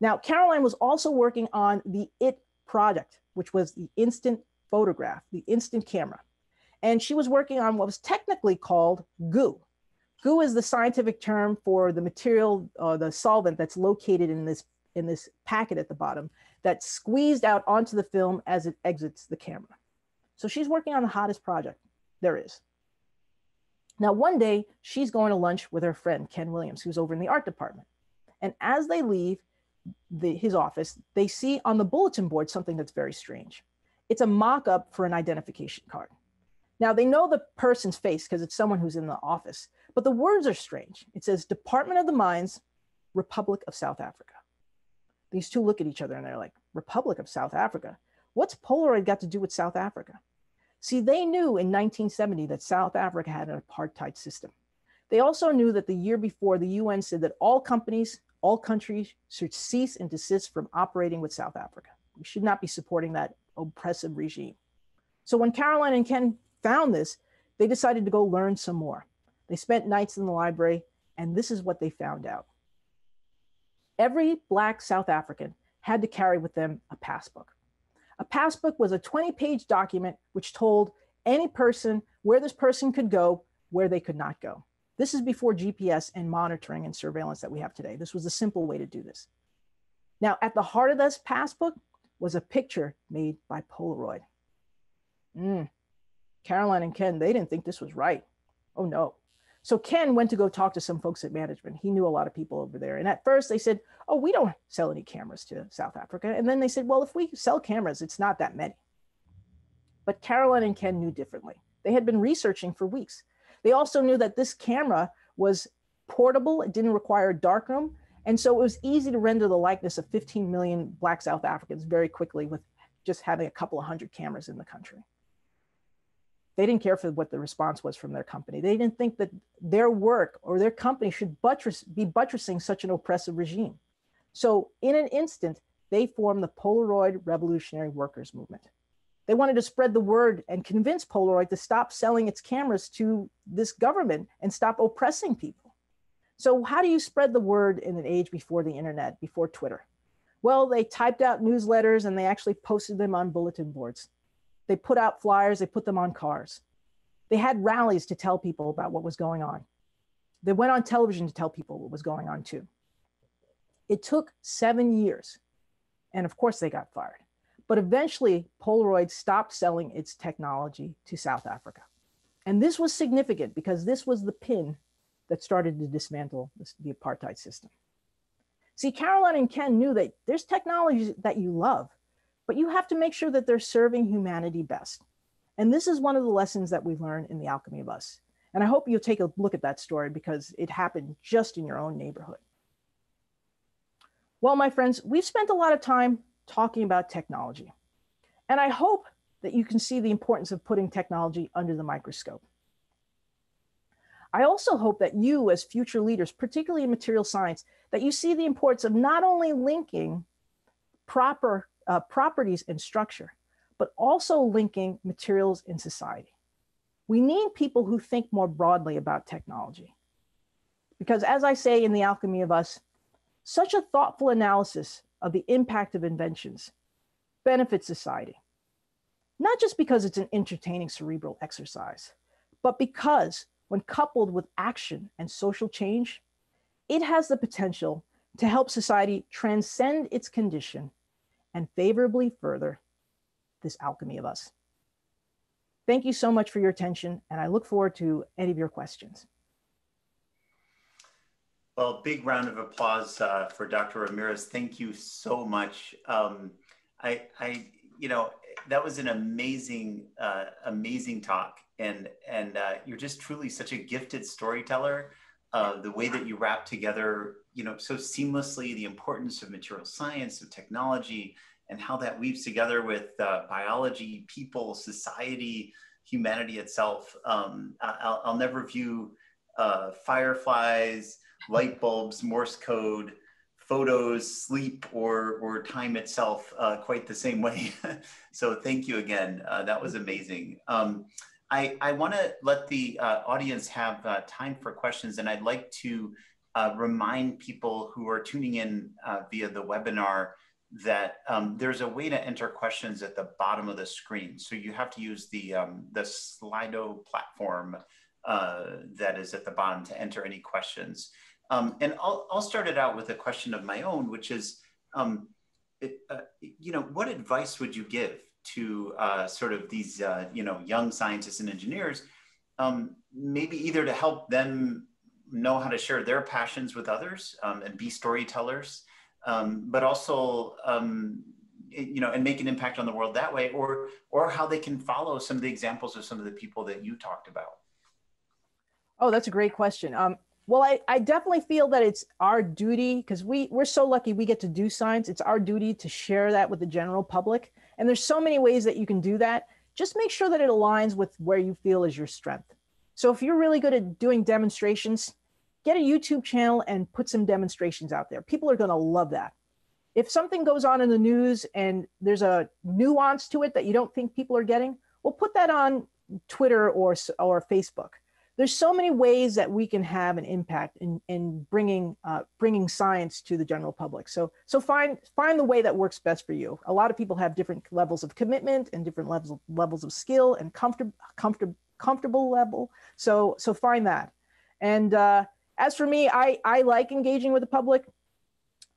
Now, Caroline was also working on the IT project, which was the instant photograph, the instant camera. And she was working on what was technically called goo. Goo is the scientific term for the material, uh, the solvent that's located in this, in this packet at the bottom that's squeezed out onto the film as it exits the camera. So she's working on the hottest project there is. Now, one day she's going to lunch with her friend, Ken Williams, who's over in the art department. And as they leave the, his office, they see on the bulletin board something that's very strange. It's a mock up for an identification card. Now, they know the person's face because it's someone who's in the office, but the words are strange. It says Department of the Mines, Republic of South Africa. These two look at each other and they're like, Republic of South Africa? What's Polaroid got to do with South Africa? See, they knew in 1970 that South Africa had an apartheid system. They also knew that the year before, the UN said that all companies, all countries should cease and desist from operating with South Africa. We should not be supporting that oppressive regime. So when Caroline and Ken found this, they decided to go learn some more. They spent nights in the library, and this is what they found out. Every Black South African had to carry with them a passbook. Passbook was a 20 page document which told any person where this person could go, where they could not go. This is before GPS and monitoring and surveillance that we have today. This was a simple way to do this. Now, at the heart of this passbook was a picture made by Polaroid. Mm. Caroline and Ken, they didn't think this was right. Oh no. So Ken went to go talk to some folks at management. He knew a lot of people over there. And at first they said, Oh, we don't sell any cameras to South Africa. And then they said, Well, if we sell cameras, it's not that many. But Caroline and Ken knew differently. They had been researching for weeks. They also knew that this camera was portable, it didn't require a darkroom. And so it was easy to render the likeness of 15 million Black South Africans very quickly with just having a couple of hundred cameras in the country. They didn't care for what the response was from their company. They didn't think that their work or their company should buttress, be buttressing such an oppressive regime. So, in an instant, they formed the Polaroid Revolutionary Workers Movement. They wanted to spread the word and convince Polaroid to stop selling its cameras to this government and stop oppressing people. So, how do you spread the word in an age before the internet, before Twitter? Well, they typed out newsletters and they actually posted them on bulletin boards. They put out flyers, they put them on cars. They had rallies to tell people about what was going on. They went on television to tell people what was going on too. It took seven years. And of course, they got fired. But eventually, Polaroid stopped selling its technology to South Africa. And this was significant because this was the pin that started to dismantle the apartheid system. See, Caroline and Ken knew that there's technologies that you love but you have to make sure that they're serving humanity best. And this is one of the lessons that we learn in The Alchemy of Us. And I hope you'll take a look at that story because it happened just in your own neighborhood. Well, my friends, we've spent a lot of time talking about technology. And I hope that you can see the importance of putting technology under the microscope. I also hope that you, as future leaders, particularly in material science, that you see the importance of not only linking proper uh, properties and structure, but also linking materials in society. We need people who think more broadly about technology. Because as I say in The Alchemy of Us, such a thoughtful analysis of the impact of inventions benefits society. Not just because it's an entertaining cerebral exercise, but because when coupled with action and social change, it has the potential to help society transcend its condition and favorably further this alchemy of us. Thank you so much for your attention, and I look forward to any of your questions. Well, big round of applause uh, for Dr. Ramirez. Thank you so much. Um, I, I, you know, that was an amazing, uh, amazing talk, and and uh, you're just truly such a gifted storyteller. Uh, the way that you wrap together you know so seamlessly the importance of material science of technology and how that weaves together with uh, biology people society humanity itself um, I'll, I'll, never view uh, fireflies light bulbs morse code photos, sleep, or or time itself uh, quite the same way. so thank you again. Uh, that was amazing. Um, I, I want to let the uh, audience have uh, time for questions, and I'd like to uh, remind people who are tuning in uh, via the webinar that um, there's a way to enter questions at the bottom of the screen. So you have to use the, um, the Slido platform that is at the bottom to enter any questions. Um, and I'll, I'll start it out with a question of my own, which is, um, it, uh, you know, what advice would you give to uh, sort of these, uh, you know, young scientists and engineers, um, maybe either to help them know how to share their passions with others um, and be storytellers, um, but also, um, you know, and make an impact on the world that way, or or how they can follow some of the examples of some of the people that you talked about. Oh, that's a great question. Um, well, I, I definitely feel that it's our duty because we we're so lucky we get to do science. It's our duty to share that with the general public. And there's so many ways that you can do that. Just make sure that it aligns with where you feel is your strength. So if you're really good at doing demonstrations, get a YouTube channel and put some demonstrations out there. People are going to love that. If something goes on in the news and there's a nuance to it that you don't think people are getting, well, put that on Twitter or or Facebook there's so many ways that we can have an impact in, in bringing uh, bringing science to the general public. So so find find the way that works best for you. A lot of people have different levels of commitment and different levels of, levels of skill and comfortable comfortable comfortable level. So so find that. And uh, as for me, I I like engaging with the public.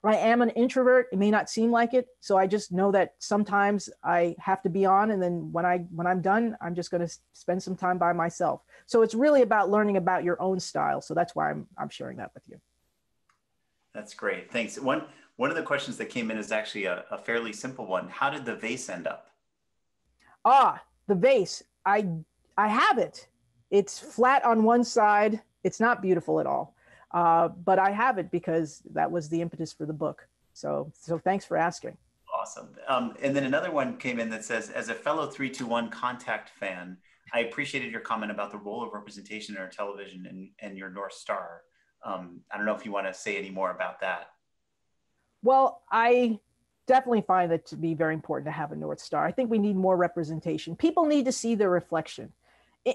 I am an introvert. It may not seem like it, so I just know that sometimes I have to be on, and then when I when I'm done, I'm just going to spend some time by myself. So it's really about learning about your own style. So that's why I'm I'm sharing that with you. That's great. Thanks. One one of the questions that came in is actually a, a fairly simple one. How did the vase end up? Ah, the vase. I I have it. It's flat on one side. It's not beautiful at all. Uh, but I have it because that was the impetus for the book. So, so thanks for asking. Awesome. Um, and then another one came in that says, as a fellow 321 contact fan, I appreciated your comment about the role of representation in our television and, and your North Star. Um, I don't know if you want to say any more about that. Well, I definitely find it to be very important to have a North Star. I think we need more representation. People need to see their reflection.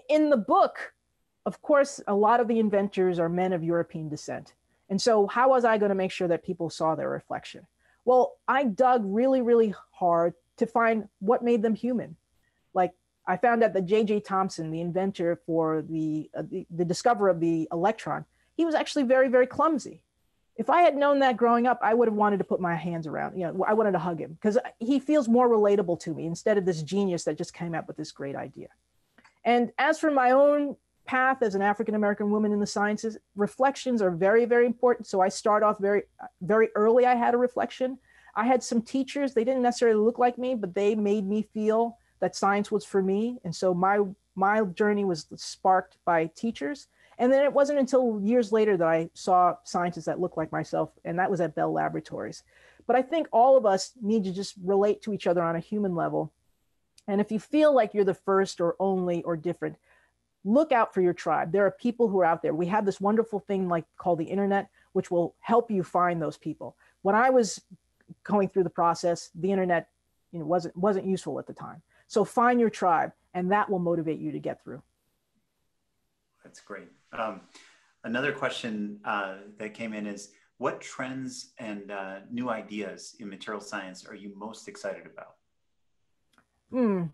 In the book, of course, a lot of the inventors are men of European descent. And so, how was I going to make sure that people saw their reflection? Well, I dug really, really hard to find what made them human. Like, I found out that J.J. Thomson, the inventor for the, uh, the, the discoverer of the electron, he was actually very, very clumsy. If I had known that growing up, I would have wanted to put my hands around, you know, I wanted to hug him because he feels more relatable to me instead of this genius that just came up with this great idea. And as for my own path as an African American woman in the sciences, reflections are very, very important. So I start off very, very early. I had a reflection. I had some teachers, they didn't necessarily look like me, but they made me feel that science was for me. And so my my journey was sparked by teachers. And then it wasn't until years later that I saw scientists that looked like myself, and that was at Bell Laboratories. But I think all of us need to just relate to each other on a human level. And if you feel like you're the first or only or different, look out for your tribe. There are people who are out there. We have this wonderful thing like called the internet, which will help you find those people. When I was going through the process, the internet you know, wasn't wasn't useful at the time. So find your tribe, and that will motivate you to get through. That's great. Um, another question uh, that came in is, what trends and uh, new ideas in material science are you most excited about? Hmm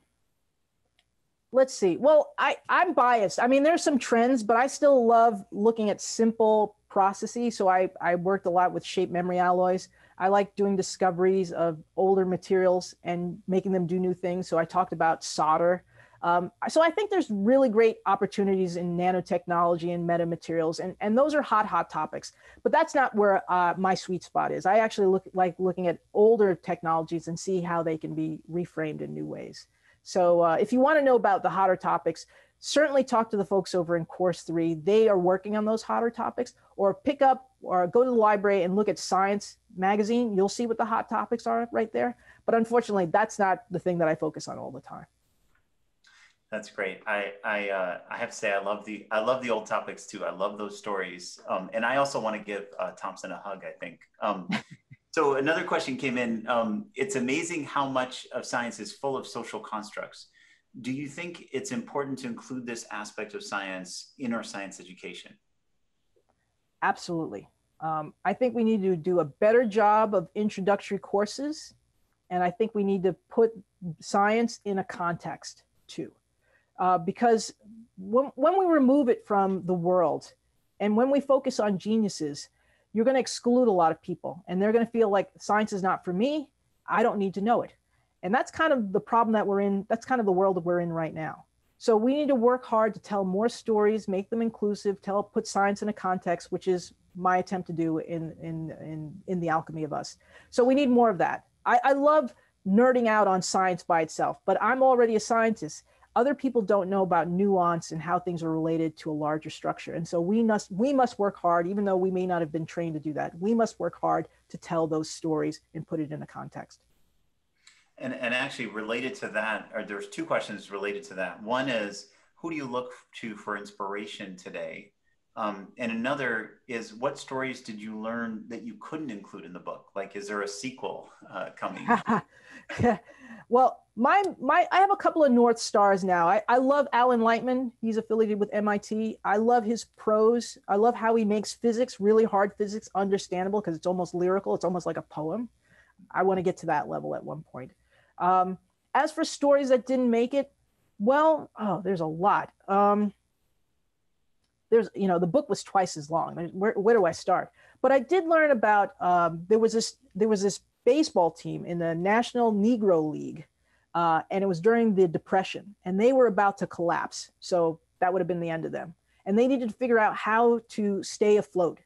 let's see. Well, I, I'm biased. I mean, there's some trends, but I still love looking at simple processes. So I, I worked a lot with shape memory alloys. I like doing discoveries of older materials and making them do new things. So I talked about solder. Um, so I think there's really great opportunities in nanotechnology and metamaterials, and, and those are hot, hot topics. But that's not where uh, my sweet spot is. I actually look like looking at older technologies and see how they can be reframed in new ways. So uh, if you want to know about the hotter topics, certainly talk to the folks over in course three. They are working on those hotter topics, or pick up or go to the library and look at Science Magazine. You'll see what the hot topics are right there. But unfortunately, that's not the thing that I focus on all the time. That's great. I I uh, I have to say I love the I love the old topics too. I love those stories, um, and I also want to give uh, Thomson a hug. I think. Um, so another question came in. Um, it's amazing how much of science is full of social constructs. Do you think it's important to include this aspect of science in our science education? Absolutely. Um, I think we need to do a better job of introductory courses, and I think we need to put science in a context too uh, because when, when we remove it from the world and when we focus on geniuses, you're going to exclude a lot of people and they're going to feel like science is not for me. I don't need to know it. And that's kind of the problem that we're in. That's kind of the world that we're in right now. So we need to work hard to tell more stories, make them inclusive, tell put science in a context, which is my attempt to do in in in, in the alchemy of us. So we need more of that. I, I love nerding out on science by itself, but I'm already a scientist other people don't know about nuance and how things are related to a larger structure. And so we must we must work hard even though we may not have been trained to do that we must work hard to tell those stories and put it in a context. And, and actually related to that or there's two questions related to that. One is who do you look to for inspiration today? Um, and another is what stories did you learn that you couldn't include in the book? Like is there a sequel uh, coming? Well my my I have a couple of North Stars now. I, I love Alan Lightman. He's affiliated with MIT. I love his prose. I love how he makes physics, really hard physics, understandable because it's almost lyrical. It's almost like a poem. I want to get to that level at one point. Um, as for stories that didn't make it, well, oh, there's a lot. Um, there's, you know, the book was twice as long. Where, where do I start? But I did learn about um, there was this there was this baseball team in the National Negro League uh, and it was during the Depression, and they were about to collapse. So that would have been the end of them. And they needed to figure out how to stay afloat.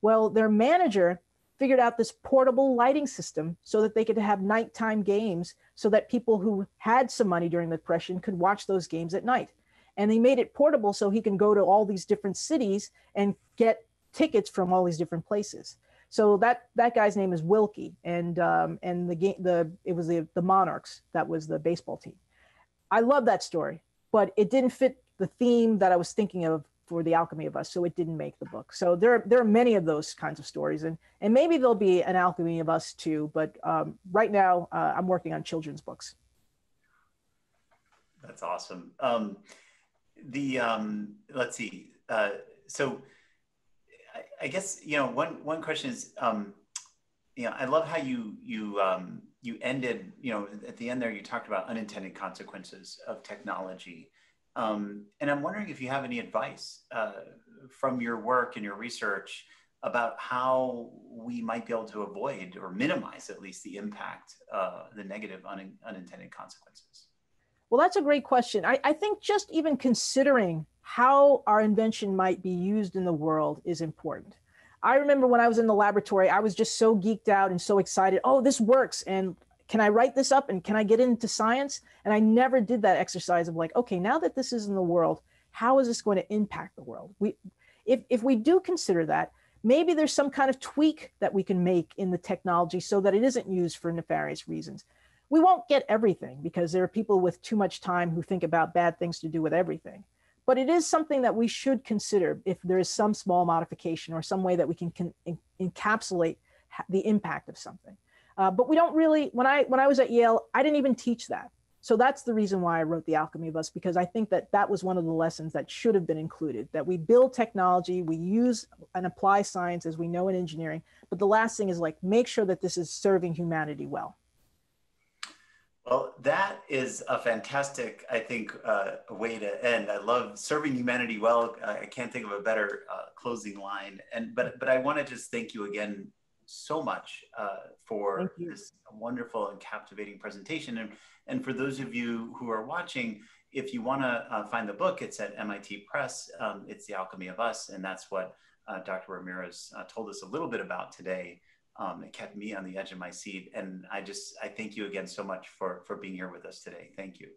Well, their manager figured out this portable lighting system so that they could have nighttime games so that people who had some money during the Depression could watch those games at night. And they made it portable so he can go to all these different cities and get tickets from all these different places. So that that guy's name is Wilkie, and um, and the game the it was the the Monarchs that was the baseball team. I love that story, but it didn't fit the theme that I was thinking of for the alchemy of us so it didn't make the book. So there there are many of those kinds of stories and and maybe there'll be an alchemy of us too but um, right now uh, i'm working on children's books. That's awesome. Um, the um, let's see uh, so I, guess you know one one question is um, you know I love how you you um, you ended you know at the end there you talked about unintended consequences of technology um, and I'm wondering if you have any advice uh, from your work and your research about how we might be able to avoid or minimize at least the impact, uh, the negative un- unintended consequences. Well, that's a great question. I, I think just even considering how our invention might be used in the world is important. I remember when I was in the laboratory, I was just so geeked out and so excited. Oh, this works. And can I write this up and can I get into science? And I never did that exercise of like, okay, now that this is in the world, how is this going to impact the world? We, if, if we do consider that, maybe there's some kind of tweak that we can make in the technology so that it isn't used for nefarious reasons. We won't get everything because there are people with too much time who think about bad things to do with everything but it is something that we should consider if there is some small modification or some way that we can, can encapsulate the impact of something. Uh, but we don't really, when I, when I was at Yale, I didn't even teach that. So that's the reason why I wrote The Alchemy of Us, because I think that that was one of the lessons that should have been included, that we build technology, we use and apply science as we know in engineering. But the last thing is like, make sure that this is serving humanity well. Well, that is a fantastic, I think, uh, way to end. I love serving humanity well. I can't think of a better uh, closing line. And but but I want to just thank you again so much uh, for this wonderful and captivating presentation. And and for those of you who are watching, if you want to uh, find the book, it's at MIT Press. Um, it's The Alchemy of Us, and that's what uh, Dr. Ramirez uh, told us a little bit about today um, it kept me on the edge of my seat. And I just, I thank you again so much for, for being here with us today. Thank you.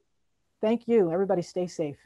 Thank you. Everybody stay safe.